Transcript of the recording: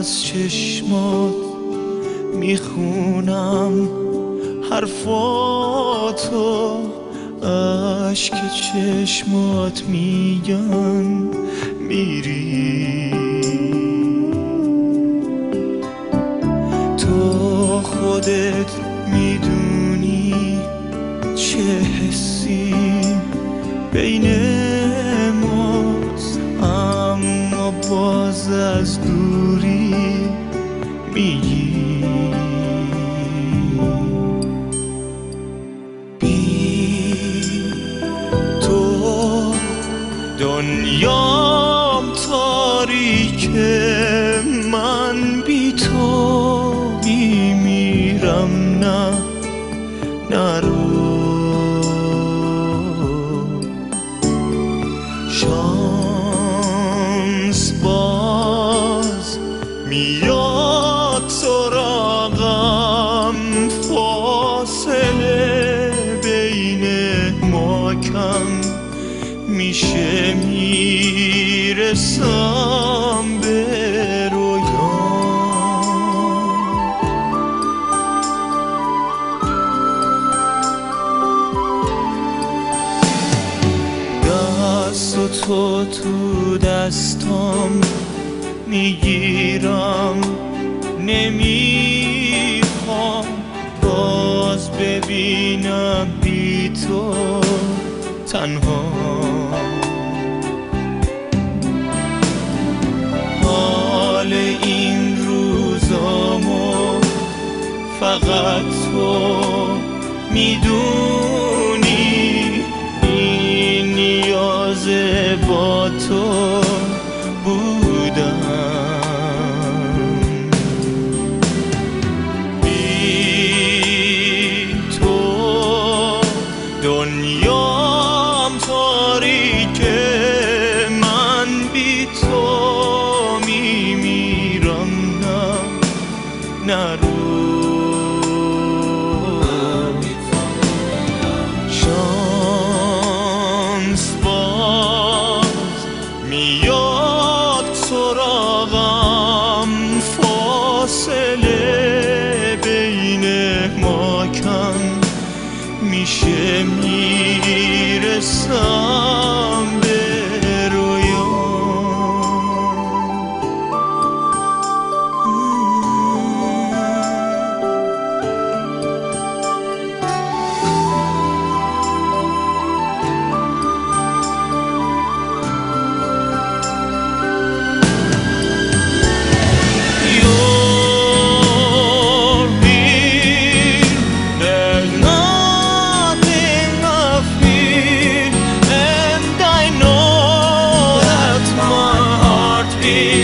از چشمات می‌خونم حرفاتو عشق چشمات میگن میری. تو خودت می‌دونی چه حسی بین باز از دوری میگی. بی تو دنیام تاریکه من فاصله بین ما کم میشه می‌رسم به تو تو دستام می‌گیرم باز ببینم بی تو تنها. حال این روزامو فقط تو می‌دونی. دنیام تاریکه من بی تو میمیرم. نه نرو کم میشه می‌رسم. be